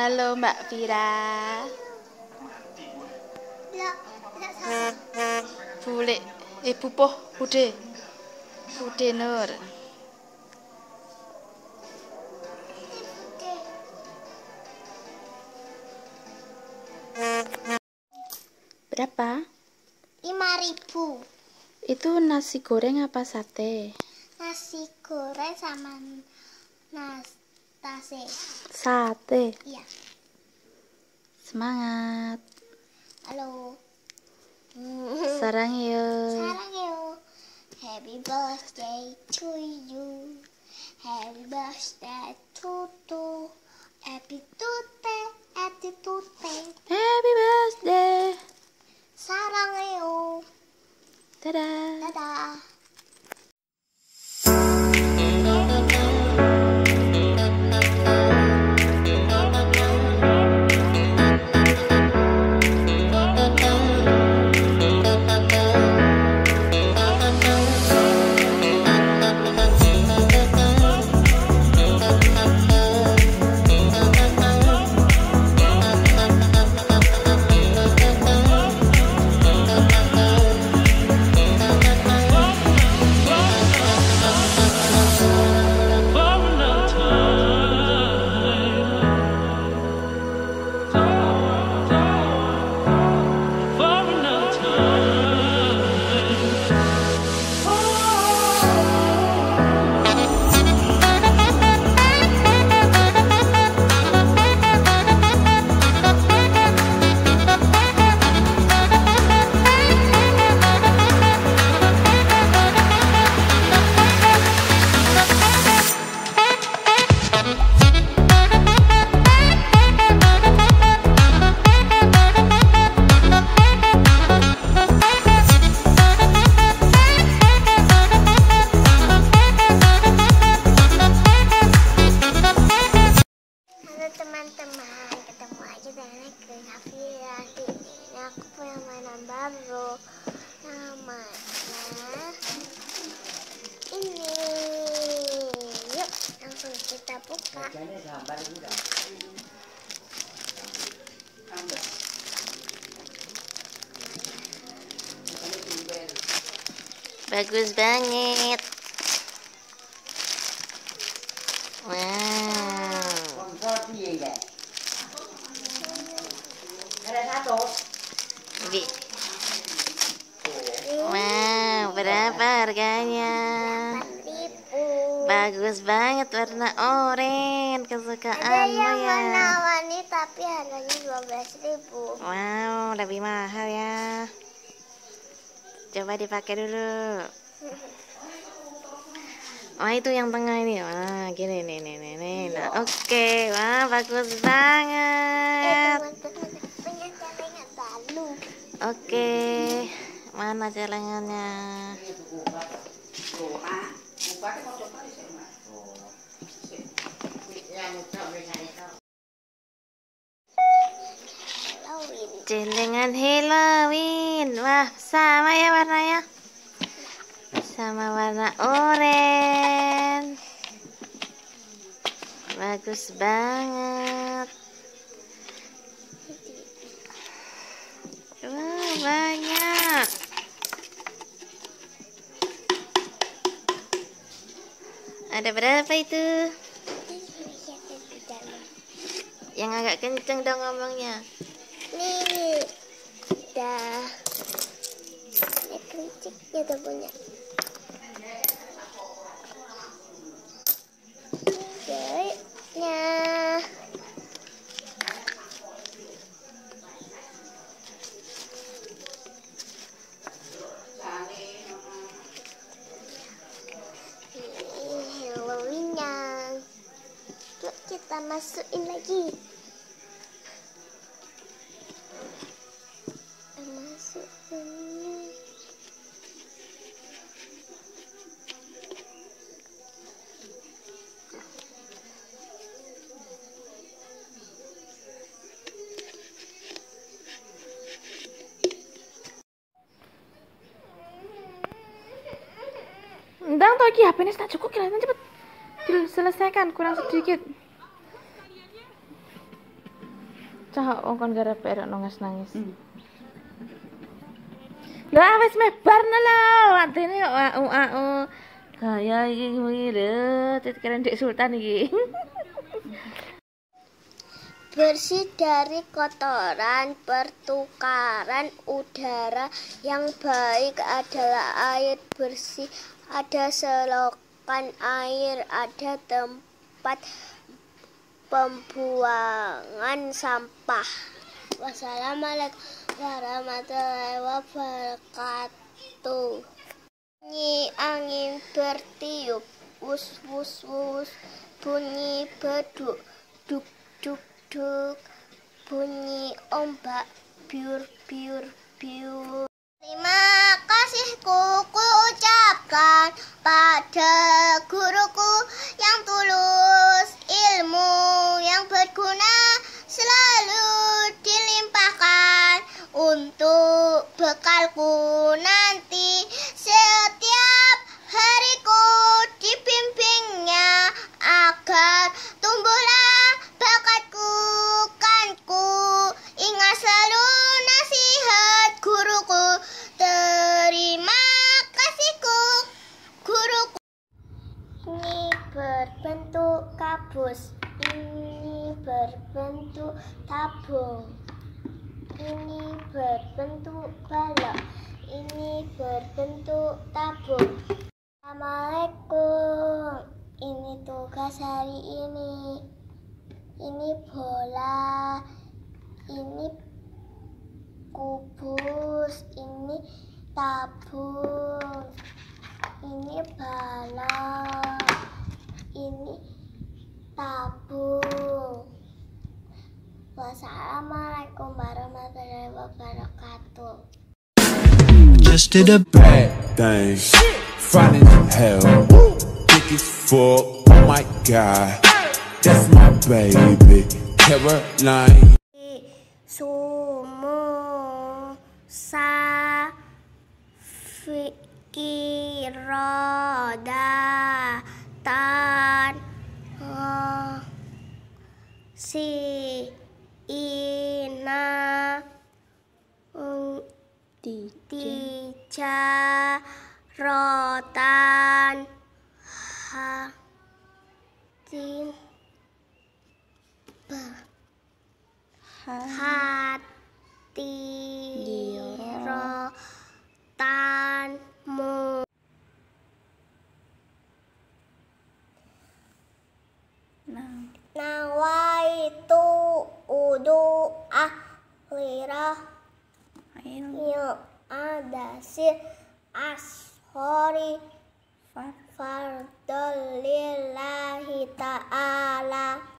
Halo Mbak Vira. Bule, eh pupuh, Bude. Bude Nur. Berapa? lima ribu Itu nasi goreng apa sate? nasi goreng sama nasi Sate. iya Semangat. halo Sarang yuk. Sarang yuk Happy birthday to you Happy birthday to to Happy birthday Happy birthday Happy birthday. Bagus banget. Wow. Sponsor piye ya? Ada satu. Bi- Wow, berapa harganya? 8.000 Bagus banget warna oranye Ada kesukaanmu yang ya. warna-warni tapi harganya 12.000 Wow, lebih mahal ya. Coba dipakai dulu. Wah itu yang tengah ini. Wah gini nih nih nih nih. Nah, oke, wah bagus Eh banget. baru Oke, mana celengannya? Halloween Celengan Halloween. Wah sama ya warnanya. Sama warna oranye. Bagus banget. Wah banyak. Ada berapa itu? Yang agak kenceng dong ngomongnya. Nih, dah. Ini kencing ya punya. Ini Halloweennya. Yuk kita masukin lagi. Masukin. Ndang tuh lagi HP-nya tak cukup kelihatan cepet. Diselesaikan kurang sedikit. Cah wong kon garap erek nangis nangis. Lah wis mebar no lho, atine kok au au. Gaya iki kuwi lho, keren Dek Sultan iki. Bersih dari kotoran, pertukaran udara yang baik adalah air bersih. Ada selokan air, ada tempat pembuangan sampah. Wassalamualaikum warahmatullahi wabarakatuh. Bunyi angin bertiup, wus wus wus, bunyi beduk, duk duk duk, bunyi ombak, biur biur biur. Terima bekalku nanti setiap hariku dibimbingnya agar tumbuhlah bakatku kan ku ingat selalu nasihat guruku. Terima kasihku guruku. Ini berbentuk kabus. Ini berbentuk tabung ini berbentuk balok. Ini berbentuk tabung just did a bad thing. fighting hell. Dick is full. Oh my god. That's my baby. Caroline. Somosa Fikirodatan uh, Si rotan. Ha. Tin. Ba. Hati. Rotanmu nawaitu udu akhirah. Ada sir ashori fardolillahi ta'ala